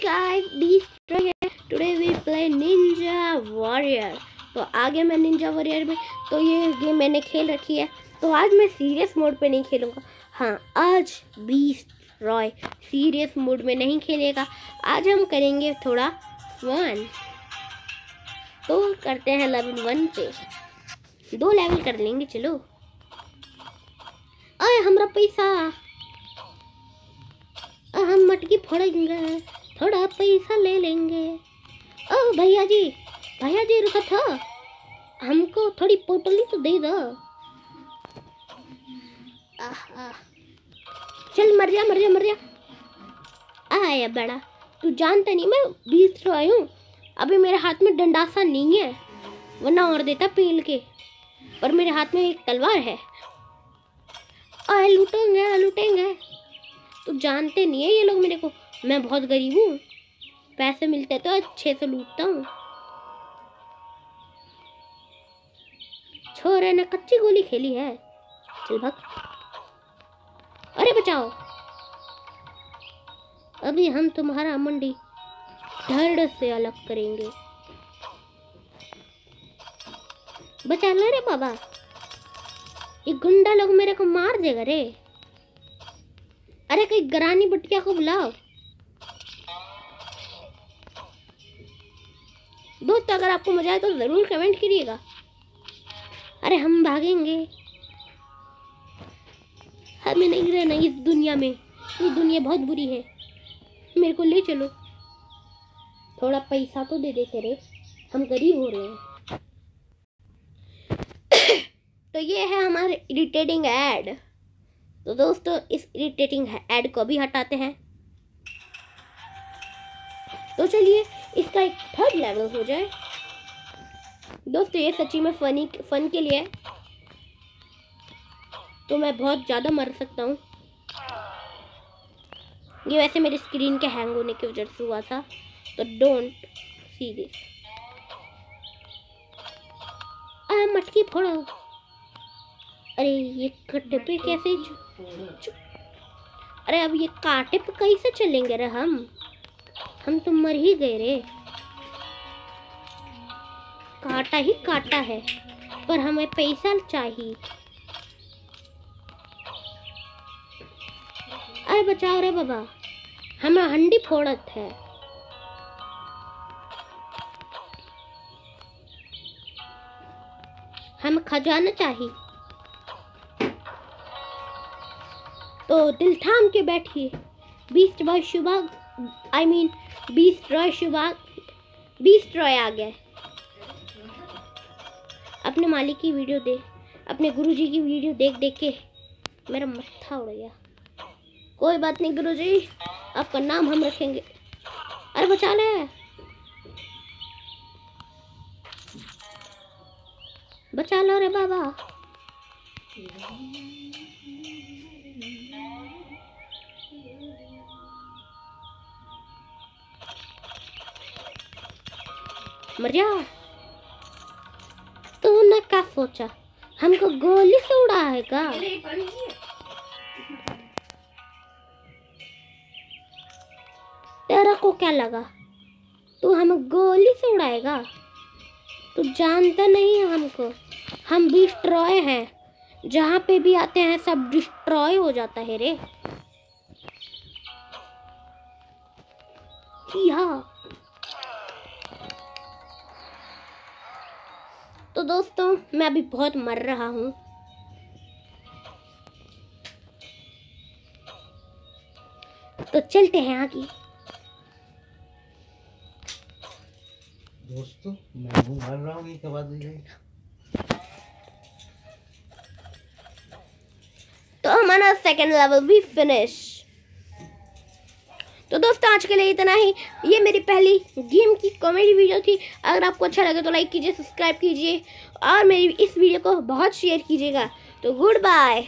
guys, Beast here. Today we play Ninja Warrior. तो आगे मैं निंजा वॉरियर में तो ये गेम मैंने खेल रखी है। तो आज मैं सीरियस मोड पे नहीं खेलूँगा। हाँ आज बीस्ट रॉय सीरियस मोड में नहीं खेलेगा। आज हम करेंगे थोड़ा फन तो करते हैं लेवल वन पे। दो लेवल कर लेंगे चलो। अरे हमारा पैसा। हम मटकी फोड़ेंगे। थोड़ा पैसा ले लेंगे। ओ भैया जी भैया जी रुका था। हमको थोड़ी पोटली तो दे दो। चल मर जा मर जा मर जा आया बड़ा, तू जानता नहीं, मैं बीस रो आई हूँ। अभी मेरे हाथ में डंडासा नहीं है, वरना और देता पेल के। पर मेरे हाथ में एक तलवार है। आए लूटेंगे लूटेंगे। तो जानते नहीं है ये लोग मेरे को। मैं बहुत गरीब हूँ। पैसे मिलते तो अच्छे से लूटता हूँ। छोरे ने, कच्ची गोली खेली है। चल भाग। अरे बचाओ। अभी हम तुम्हारा मंडी धड़ से अलग करेंगे। बचा लो रे बाबा। ये गुंडा लोग मेरे को मार देगा रे। अरे कहीं गरानी बटिया को बुलाओ। दोस्त, अगर आपको मज़ा आए तो ज़रूर कमेंट करिएगा। अरे, हम भागेंगे। हमें नहीं रहना इस दुनिया में। ये दुनिया बहुत बुरी है। मेरे को ले चलो। थोड़ा पैसा तो दे दे तेरे। हम गरीब हो रहे हैं। तो ये है हमारे इरिटेटिंग एड तो दोस्तों, इस इरिटेटिंग एड को भी हटाते हैं। तो चलिए, इसका एक थर्ड लेवल हो जाए। दोस्तों, ये सच्ची में फनी फन के लिए है। तो मैं बहुत ज़्यादा मर सकता हूँ। ये वैसे मेरी स्क्रीन के हैंग होने की वजह से हुआ था। तो डोंट सी दिस मटकी फोड़ो। अरे, ये कट्टे पे कैसे ज- ज- अरे, अब ये कांटे पे कैसे चलेंगे रे हम? हम तो मर ही गए रे। काटा ही काटा है, पर हमें पैसा चाहिए। अरे बचाओ रे बाबा हमें हंडी फोड़त है। हमें खजाना चाहिए। तो दिल थाम के बैठिए, बीस रॉय शुभा आई मीन बीस रॉय शुभा, बीस रॉय आ गया अपने मालिक की वीडियो देख अपने गुरुजी की वीडियो देख देख के मेरा मत्था उड़ गया। कोई बात नहीं गुरुजी, आपका नाम हम रखेंगे। अरे बचा ले बचा लो रे बाबा। मर जा तूने क्या सोचा? हमको गोली से उड़ाएगा। तेरा को क्या लगा? तू हमें गोली से उड़ाएगा? तू जानता नहीं है हमको। हम डिस्ट्रॉय हैं। जहाँ पे भी आते हैं सब डिस्ट्रॉय हो जाता है रे। किया तो दोस्तों मैं अभी बहुत मर रहा हूँ। तो चलते हैं आगे। दोस्तों मैं हूँ मर रहा हूँ ये कब तो हमारा सेकंड लेवल भी फिनिश दोस्तों आज के लिए इतना ही। ये मेरी पहली गेम की कॉमेडी वीडियो थी। अगर आपको अच्छा लगे तो लाइक कीजिए सब्सक्राइब कीजिए और मेरी इस वीडियो को बहुत शेयर कीजिएगा। तो गुड बाय